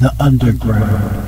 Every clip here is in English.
The Underground.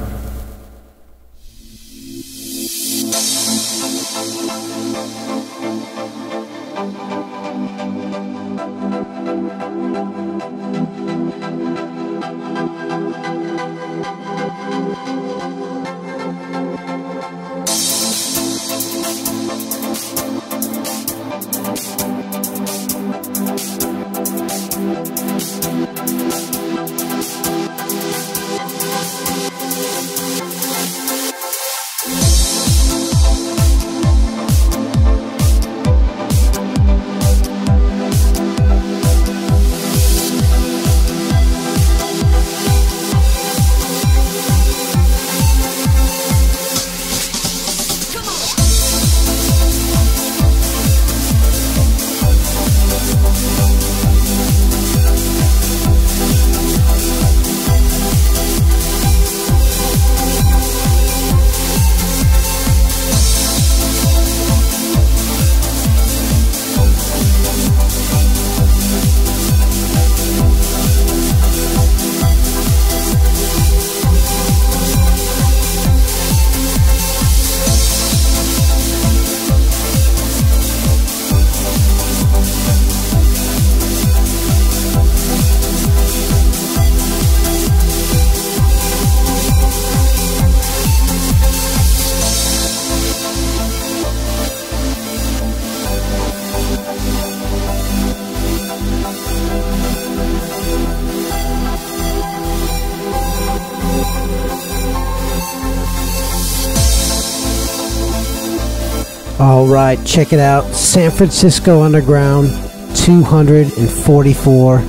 Check it out. San Francisco Underground 244.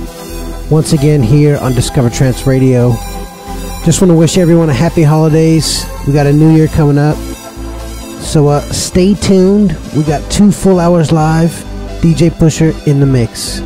Once again, here on Discover Trance Radio. Just want to wish everyone a happy holidays. We got a new year coming up. So uh, stay tuned. We got two full hours live. DJ Pusher in the mix.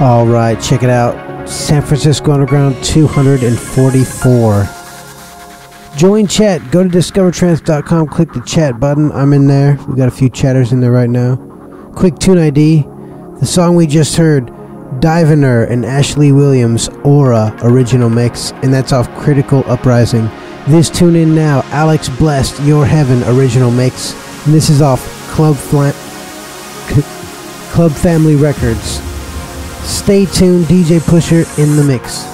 All right, check it out. San Francisco Underground 244. Join chat. Go to discovertrance.com. Click the chat button. I'm in there. We got a few chatters in there right now. Quick tune ID. The song we just heard, Diviner and Ashley Williams, Aura original mix, and that's off Critical Uprising. This tune in now, Alex Blest, Your Heaven original mix, and this is off Club Fla- Club Family Records. Stay tuned, DJ Pusher in the mix.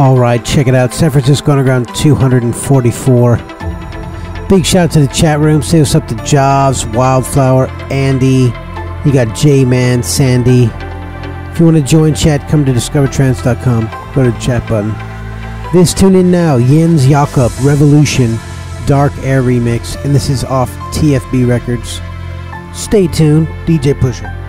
All right, check it out. San Francisco Underground 244. Big shout out to the chat room. Say what's up to Jobs, Wildflower, Andy. You got J Man, Sandy. If you want to join chat, come to discovertrance.com. Go to the chat button. This tune in now. Jens Jakob, Revolution, Dark Air Remix. And this is off TFB Records. Stay tuned. DJ Pusher.